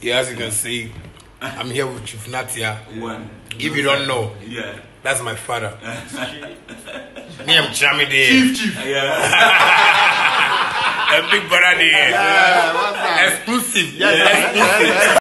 Yeah, as you can see, I'm here with Chief Naatia. One. If you don't know, Yeah. that's my father. Me, I'm Chamide. Chief, chief. Yeah. A big brother there. Yeah, what's that? Exclusive. yeah, yeah, yeah.